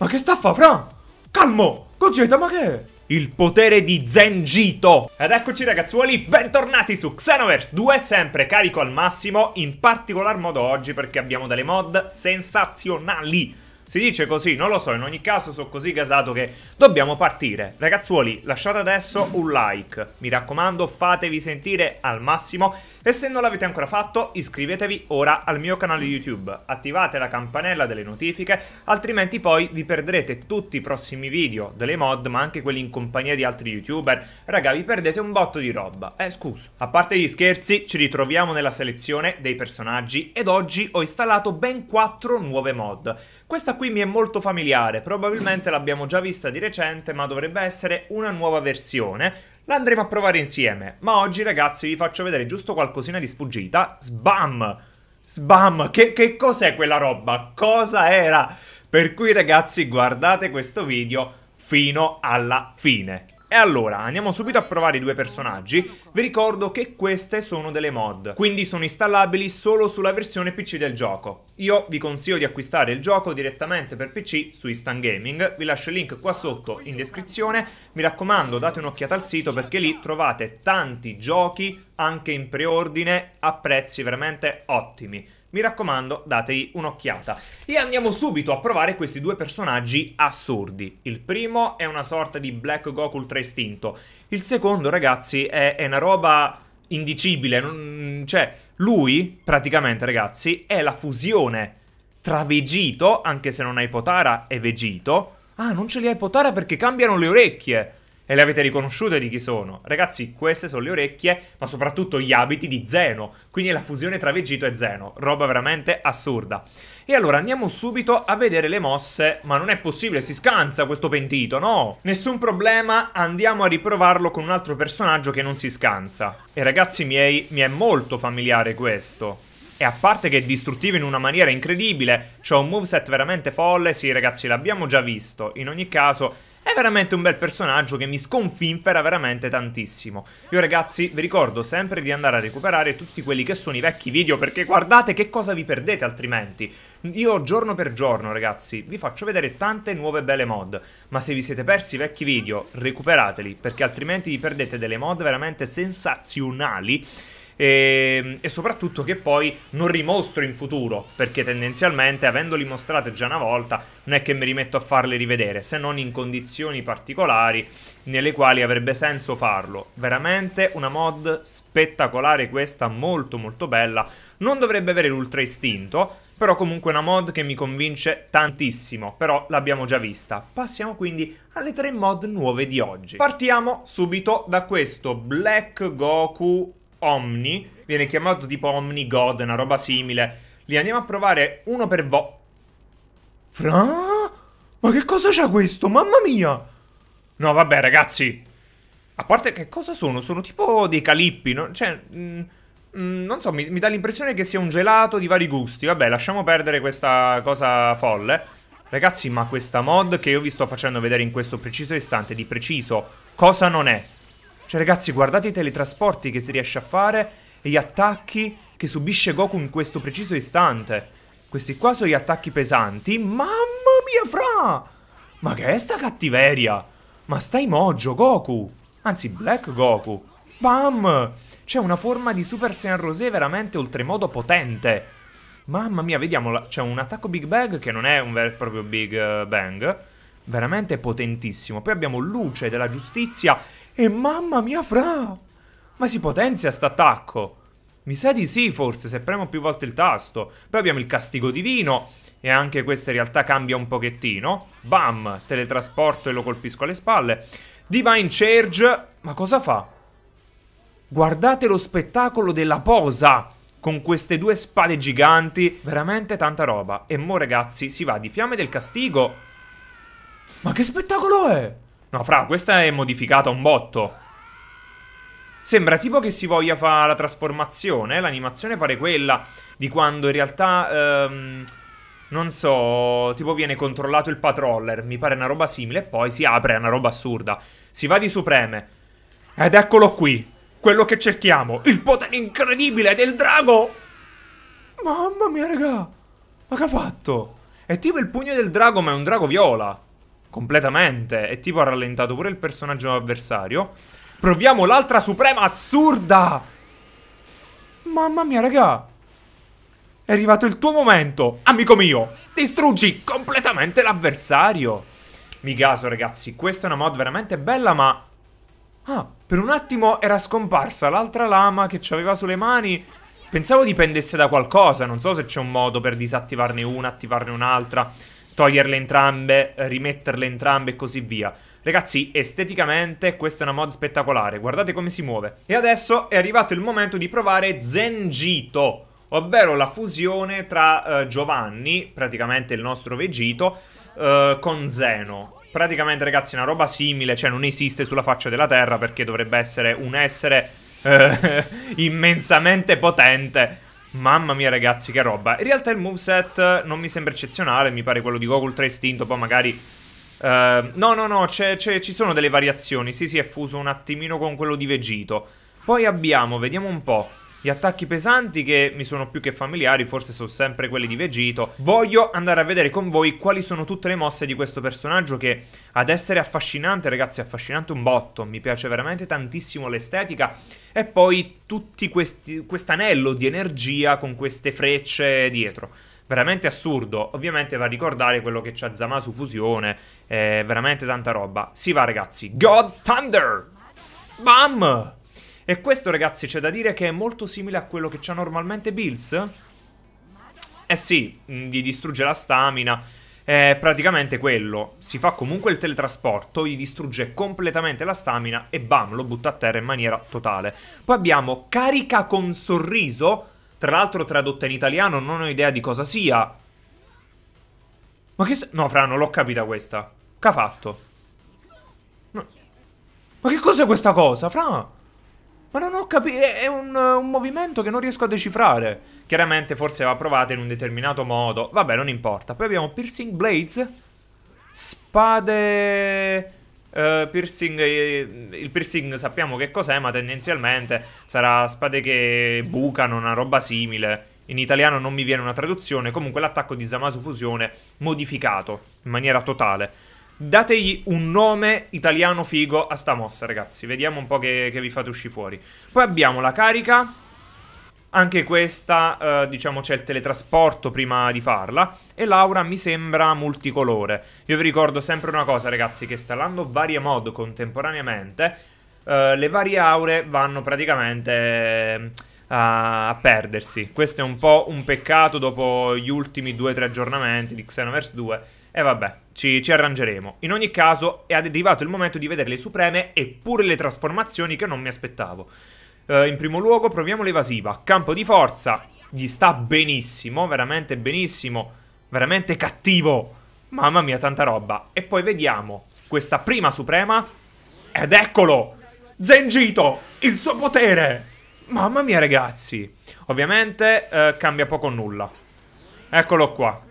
Ma che sta a fa, Fra? Calmo! Gogeta, ma che è? Il potere di Zengito! Ed eccoci ragazzuoli, bentornati su Xenoverse 2, sempre carico al massimo, in particolar modo oggi perché abbiamo delle mod sensazionali. Si dice così, non lo so, in ogni caso sono così gasato che dobbiamo partire. Ragazzuoli, lasciate adesso un like, mi raccomando fatevi sentire al massimo e se non l'avete ancora fatto iscrivetevi ora al mio canale YouTube, attivate la campanella delle notifiche, altrimenti poi vi perderete tutti i prossimi video delle mod ma anche quelli in compagnia di altri youtuber. Raga, vi perdete un botto di roba, eh scusa. A parte gli scherzi, ci ritroviamo nella selezione dei personaggi ed oggi ho installato ben 4 nuove mod. Questa qui mi è molto familiare, probabilmente l'abbiamo già vista di recente, ma dovrebbe essere una nuova versione. La andremo a provare insieme, ma oggi ragazzi vi faccio vedere giusto qualcosina di sfuggita. Sbam! Sbam! Che, che cos'è quella roba? Cosa era? Per cui ragazzi guardate questo video fino alla fine. E allora, andiamo subito a provare i due personaggi. Vi ricordo che queste sono delle mod, quindi sono installabili solo sulla versione PC del gioco. Io vi consiglio di acquistare il gioco direttamente per PC su Instant Gaming, vi lascio il link qua sotto in descrizione. Mi raccomando, date un'occhiata al sito perché lì trovate tanti giochi anche in preordine a prezzi veramente ottimi. Mi raccomando, dategli un'occhiata. E andiamo subito a provare questi due personaggi assurdi. Il primo è una sorta di Black Goku Ultra Istinto. Il secondo, ragazzi, è, è una roba indicibile. Non, cioè, lui, praticamente, ragazzi, è la fusione tra Vegito, anche se non hai Potara, e Vegito. Ah, non ce li hai Potara perché cambiano le orecchie e le avete riconosciute di chi sono. Ragazzi, queste sono le orecchie, ma soprattutto gli abiti di Zeno. Quindi la fusione tra Vegito e Zeno. Roba veramente assurda. E allora andiamo subito a vedere le mosse. Ma non è possibile, si scansa questo pentito, no? Nessun problema, andiamo a riprovarlo con un altro personaggio che non si scansa. E ragazzi miei, mi è molto familiare questo. E a parte che è distruttivo in una maniera incredibile, c'ha un moveset veramente folle, sì ragazzi l'abbiamo già visto. In ogni caso è veramente un bel personaggio che mi sconfinfera veramente tantissimo. Io ragazzi vi ricordo sempre di andare a recuperare tutti quelli che sono i vecchi video perché guardate che cosa vi perdete altrimenti. Io giorno per giorno ragazzi vi faccio vedere tante nuove belle mod, ma se vi siete persi i vecchi video recuperateli perché altrimenti vi perdete delle mod veramente sensazionali e, ehm, e, soprattutto che poi non rimostro in futuro, perché tendenzialmente avendoli mostrate già una volta non è che mi rimetto a farle rivedere, se non in condizioni particolari nelle quali avrebbe senso farlo. Veramente una mod spettacolare questa, molto molto bella, non dovrebbe avere l'ultra istinto, però comunque una mod che mi convince tantissimo, però l'abbiamo già vista. Passiamo quindi alle tre mod nuove di oggi. Partiamo subito da questo Black Goku Omni, viene chiamato tipo Omni God, una roba simile. Li andiamo a provare uno per vo... Fra? Ma che cosa c'ha questo? Mamma mia! No, vabbè, ragazzi. A parte che cosa sono? Sono tipo dei calippi, no? Cioè... Mm, mm, non so, mi, mi dà l'impressione che sia un gelato di vari gusti. Vabbè, lasciamo perdere questa cosa folle. Ragazzi, ma questa mod che io vi sto facendo vedere in questo preciso istante, di preciso, cosa non è? Cioè, ragazzi, guardate i teletrasporti che si riesce a fare e gli attacchi che subisce Goku in questo preciso istante. Questi qua sono gli attacchi pesanti. Mamma mia, fra! Ma che è sta cattiveria? Ma stai mojo, Goku! Anzi, Black Goku. Bam! C'è una forma di Super Saiyan Rosé veramente oltremodo potente. Mamma mia, vediamo, c'è un attacco Big Bang che non è un vero e proprio Big Bang. Veramente potentissimo. Poi abbiamo Luce della Giustizia e mamma mia, fra! Ma si potenzia st'attacco? Mi sa di sì, forse, se premo più volte il tasto. Poi abbiamo il castigo divino. E anche questa in realtà cambia un pochettino. Bam! Teletrasporto e lo colpisco alle spalle. Divine Charge. Ma cosa fa? Guardate lo spettacolo della posa! Con queste due spade giganti. Veramente tanta roba. E mo, ragazzi, si va di fiamme del castigo. Ma che spettacolo è? No, fra, questa è modificata un botto. Sembra tipo che si voglia fare la trasformazione. Eh? L'animazione pare quella di quando in realtà... Ehm, non so, tipo viene controllato il patroller. Mi pare una roba simile. E poi si apre, è una roba assurda. Si va di supreme. Ed eccolo qui. Quello che cerchiamo. Il potere incredibile del drago. Mamma mia, raga. Ma che ha fatto? È tipo il pugno del drago, ma è un drago viola. Completamente. E tipo ha rallentato pure il personaggio avversario. Proviamo l'altra suprema assurda! Mamma mia, raga! È arrivato il tuo momento, amico mio! Distruggi completamente l'avversario! Mi caso, ragazzi, questa è una mod veramente bella, ma... Ah, per un attimo era scomparsa l'altra lama che aveva sulle mani. Pensavo dipendesse da qualcosa, non so se c'è un modo per disattivarne una, attivarne un'altra, toglierle entrambe, rimetterle entrambe e così via. Ragazzi, esteticamente questa è una mod spettacolare, guardate come si muove. E adesso è arrivato il momento di provare Zengito, ovvero la fusione tra uh, Giovanni, praticamente il nostro Vegito, uh, con Zeno. Praticamente, ragazzi, una roba simile, cioè non esiste sulla faccia della Terra perché dovrebbe essere un essere uh, immensamente potente. Mamma mia ragazzi che roba In realtà il moveset non mi sembra eccezionale Mi pare quello di Goku Ultra Istinto Poi magari Uh, no, no, no, c è, c è, ci sono delle variazioni. Sì, si è fuso un attimino con quello di Vegito. Poi abbiamo, vediamo un po', gli attacchi pesanti che mi sono più che familiari, forse sono sempre quelli di Vegito. Voglio andare a vedere con voi quali sono tutte le mosse di questo personaggio che ad essere affascinante, ragazzi, affascinante un botto. Mi piace veramente tantissimo l'estetica. E poi tutti questi, quest'anello di energia con queste frecce dietro veramente assurdo. Ovviamente va a ricordare quello che c'ha Zamasu Fusione, è veramente tanta roba. Si va ragazzi, God Thunder! Bam! E questo ragazzi c'è da dire che è molto simile a quello che c'ha normalmente Bills. Eh sì, mm, gli distrugge la stamina. È praticamente quello. Si fa comunque il teletrasporto, gli distrugge completamente la stamina e bam, lo butta a terra in maniera totale. Poi abbiamo carica con sorriso tra l'altro tradotta in italiano non ho idea di cosa sia. Ma che... No, Fra, non l'ho capita questa. Che ha fatto? No. Ma che cos'è questa cosa, Fra? Ma non ho capito, è un, un, movimento che non riesco a decifrare. Chiaramente forse va provata in un determinato modo. Vabbè, non importa. Poi abbiamo Piercing Blades. Spade... Uh, piercing, eh, il piercing sappiamo che cos'è, ma tendenzialmente sarà spade che bucano, una roba simile. In italiano non mi viene una traduzione. Comunque l'attacco di Zamasu Fusione modificato in maniera totale. Dategli un nome italiano figo a sta mossa, ragazzi. Vediamo un po' che, che vi fate uscire fuori. Poi abbiamo la carica anche questa, eh, diciamo, c'è il teletrasporto prima di farla. E l'aura mi sembra multicolore. Io vi ricordo sempre una cosa, ragazzi, che installando varie mod contemporaneamente, eh, le varie aure vanno praticamente eh, a, perdersi. Questo è un po' un peccato dopo gli ultimi 2-3 aggiornamenti di Xenoverse 2. E vabbè, ci, ci, arrangeremo. In ogni caso, è arrivato il momento di vedere le supreme e pure le trasformazioni che non mi aspettavo. Uh, in primo luogo proviamo l'evasiva. Campo di forza. Gli sta benissimo, veramente benissimo. Veramente cattivo. Mamma mia, tanta roba. E poi vediamo questa prima suprema. Ed eccolo! Zengito! Il suo potere! Mamma mia, ragazzi. Ovviamente uh, cambia poco o nulla. Eccolo qua.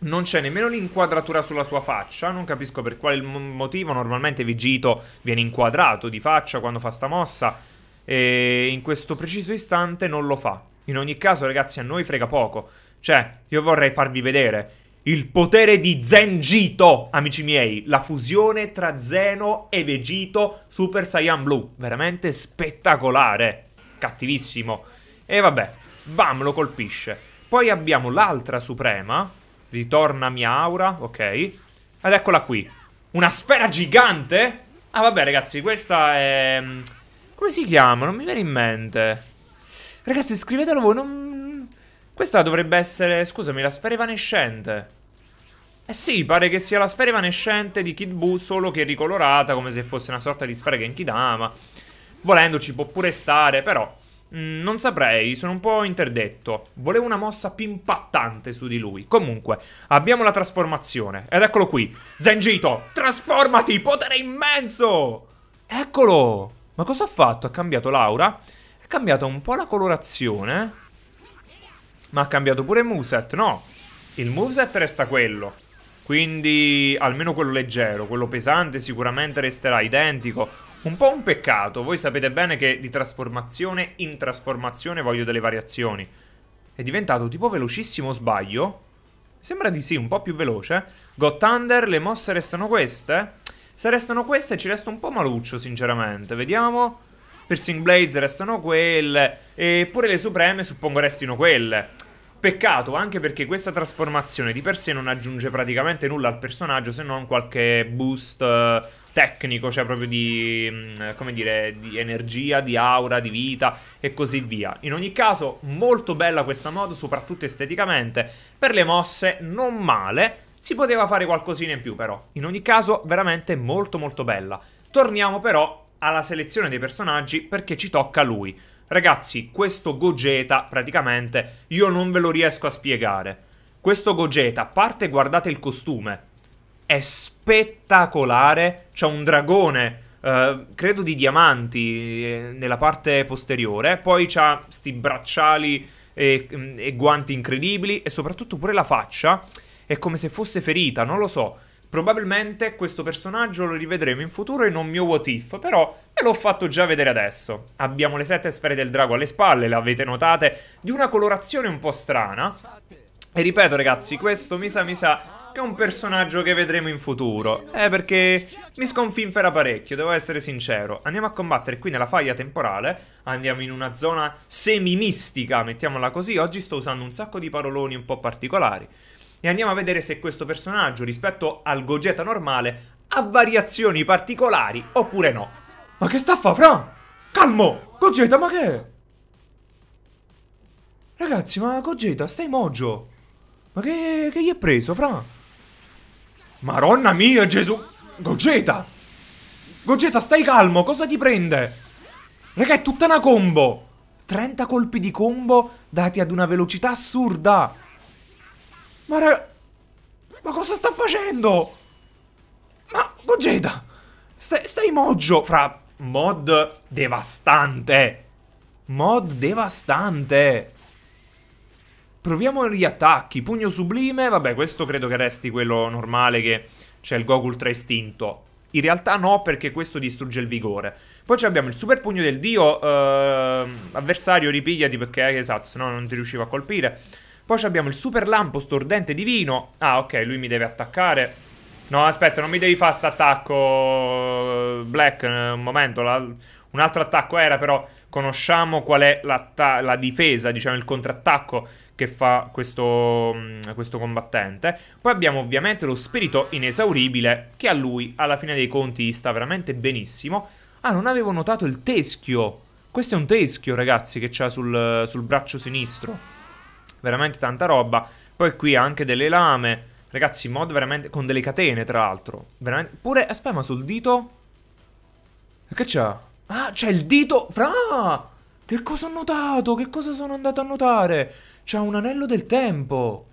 Non c'è nemmeno l'inquadratura sulla sua faccia. Non capisco per quale motivo. Normalmente Vigito viene inquadrato di faccia quando fa sta mossa e in questo preciso istante non lo fa. In ogni caso, ragazzi, a noi frega poco. Cioè, io vorrei farvi vedere il potere di Zengito, amici miei. La fusione tra Zeno e Vegito Super Saiyan Blue. Veramente spettacolare. Cattivissimo. E vabbè, bam, lo colpisce. Poi abbiamo l'altra suprema. Ritorna mia aura, ok. Ed eccola qui. Una sfera gigante? Ah, vabbè, ragazzi, questa è... Come si chiama? Non mi viene in mente. Ragazzi, scrivetelo voi. Non... Questa dovrebbe essere, scusami, la sfera evanescente. Eh sì, pare che sia la sfera evanescente di Kid Buu, solo che ricolorata, come se fosse una sorta di sfera Genkidama. Volendo ci può pure stare, però... Mm, non saprei, sono un po' interdetto. Volevo una mossa più impattante su di lui. Comunque, abbiamo la trasformazione. Ed eccolo qui. Zengito, trasformati, potere immenso! Eccolo! Ma cosa ha fatto? Ha cambiato l'aura? Ha cambiato un po' la colorazione. Ma ha cambiato pure il moveset, no? Il moveset resta quello. Quindi, almeno quello leggero. Quello pesante sicuramente resterà identico. Un po' un peccato. Voi sapete bene che di trasformazione in trasformazione voglio delle variazioni. È diventato tipo velocissimo, sbaglio? Sembra di sì, un po' più veloce. God Thunder, le mosse restano queste? Se restano queste ci resta un po' maluccio, sinceramente. Vediamo. Piercing Blades restano quelle. E pure le Supreme suppongo restino quelle. Peccato, anche perché questa trasformazione di per sé non aggiunge praticamente nulla al personaggio se non qualche boost eh, tecnico, cioè proprio di, mm, come dire, di energia, di aura, di vita e così via. In ogni caso, molto bella questa mod, soprattutto esteticamente. Per le mosse, non male. Si poteva fare qualcosina in più però. In ogni caso, veramente molto molto bella. Torniamo però alla selezione dei personaggi perché ci tocca lui. Ragazzi, questo Gogeta, praticamente, io non ve lo riesco a spiegare. Questo Gogeta, a parte guardate il costume, è spettacolare. C'è un dragone, eh, credo di diamanti, eh, nella parte posteriore. Poi c'ha sti bracciali e, mm, e guanti incredibili. E soprattutto pure la faccia è come se fosse ferita, non lo so. Probabilmente questo personaggio lo rivedremo in futuro in un mio what if, però me l'ho fatto già vedere adesso. Abbiamo le sette sfere del drago alle spalle, le avete notate, di una colorazione un po' strana. E ripeto ragazzi, questo mi sa, mi sa che è un personaggio che vedremo in futuro. Eh, perché mi sconfinfera parecchio, devo essere sincero. Andiamo a combattere qui nella faglia temporale, andiamo in una zona semi-mistica, mettiamola così. Oggi sto usando un sacco di paroloni un po' particolari e andiamo a vedere se questo personaggio rispetto al Gogeta normale ha variazioni particolari oppure no. Ma che sta a fa, Fra? Calmo! Gogeta, ma che è? Ragazzi, ma Gogeta, stai mogio? Ma che, che gli è preso, Fra? Maronna mia, Gesù! Gogeta! Gogeta, stai calmo, cosa ti prende? Raga, è tutta una combo! 30 colpi di combo dati ad una velocità assurda! Ma raga... Ma cosa sta facendo? Ma Gogeta! Stai, stai moggio fra... Mod devastante! Mod devastante! Proviamo gli attacchi. Pugno sublime, vabbè, questo credo che resti quello normale che c'è il Goku Ultra Istinto. In realtà no, perché questo distrugge il vigore. Poi abbiamo il super pugno del dio. Eh, avversario, ripigliati perché, esatto, se no non ti riuscivo a colpire. Poi abbiamo il super lampo stordente divino. Ah, ok, lui mi deve attaccare. No, aspetta, non mi devi fare sto attacco Black, eh, un momento. La, un altro attacco era, però conosciamo qual è la difesa, diciamo il contrattacco che fa questo, mm, questo combattente. Poi abbiamo ovviamente lo spirito inesauribile, che a lui, alla fine dei conti, sta veramente benissimo. Ah, non avevo notato il teschio. Questo è un teschio, ragazzi, che c'ha sul, sul braccio sinistro veramente tanta roba. Poi qui anche delle lame. Ragazzi, mod veramente... Con delle catene, tra l'altro. Veramente... Pure... Aspetta, ma sul dito... Che c'ha? Ah, c'è il dito... Fra! Che cosa ho notato? Che cosa sono andato a notare? C'ha un anello del tempo.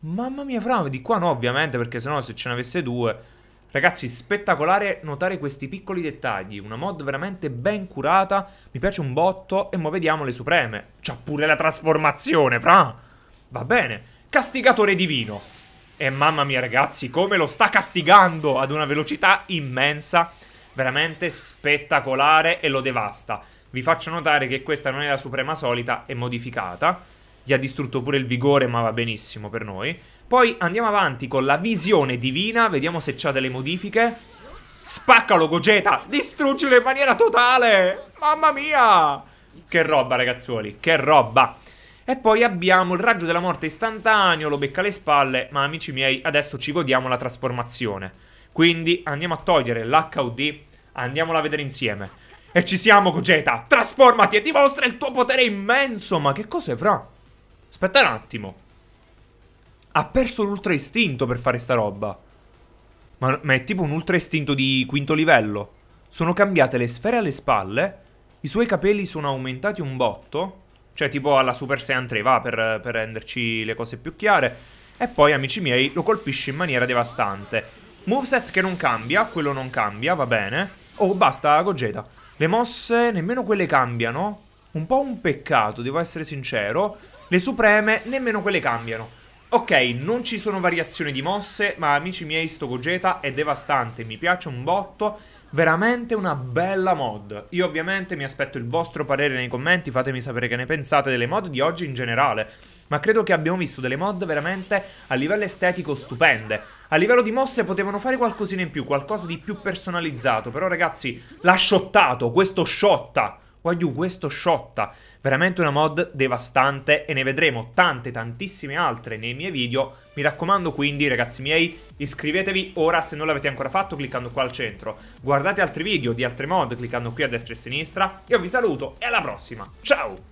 Mamma mia, Fra. Di qua no, ovviamente, perché sennò se ce ne avesse due... Ragazzi, spettacolare notare questi piccoli dettagli. Una mod veramente ben curata. Mi piace un botto. E mo vediamo le supreme. C'ha pure la trasformazione, fra. Va bene. Castigatore divino. E mamma mia, ragazzi, come lo sta castigando ad una velocità immensa. Veramente spettacolare e lo devasta. Vi faccio notare che questa non è la suprema solita, è modificata. Gli ha distrutto pure il vigore, ma va benissimo per noi. Poi andiamo avanti con la visione divina, vediamo se c'ha delle modifiche. Spaccalo, Gogeta! Distruggilo in maniera totale! Mamma mia! Che roba, ragazzuoli, che roba! E poi abbiamo il raggio della morte istantaneo, lo becca alle spalle, ma amici miei, adesso ci godiamo la trasformazione. Quindi andiamo a togliere l'HUD, andiamola a vedere insieme. E ci siamo, Gogeta! Trasformati e dimostra il tuo potere immenso! Ma che cos'è, fra? Aspetta un attimo. Ha perso l'ultra istinto per fare sta roba. Ma, ma, è tipo un ultra istinto di quinto livello. Sono cambiate le sfere alle spalle. I suoi capelli sono aumentati un botto. Cioè, tipo alla Super Saiyan 3, va, per, per renderci le cose più chiare. E poi, amici miei, lo colpisce in maniera devastante. Moveset che non cambia, quello non cambia, va bene. Oh, basta, Gogeta. Le mosse, nemmeno quelle cambiano. Un po' un peccato, devo essere sincero. Le supreme, nemmeno quelle cambiano. Ok, non ci sono variazioni di mosse, ma amici miei sto Gogeta è devastante, mi piace un botto, veramente una bella mod. Io ovviamente mi aspetto il vostro parere nei commenti, fatemi sapere che ne pensate delle mod di oggi in generale, ma credo che abbiamo visto delle mod veramente a livello estetico stupende. A livello di mosse potevano fare qualcosina in più, qualcosa di più personalizzato, però ragazzi, l'ha shottato, questo shotta. Wagyu, questo shotta. Veramente una mod devastante e ne vedremo tante tantissime altre nei miei video. Mi raccomando quindi ragazzi miei iscrivetevi ora se non l'avete ancora fatto cliccando qua al centro. Guardate altri video di altre mod cliccando qui a destra e a sinistra. Io vi saluto e alla prossima. Ciao!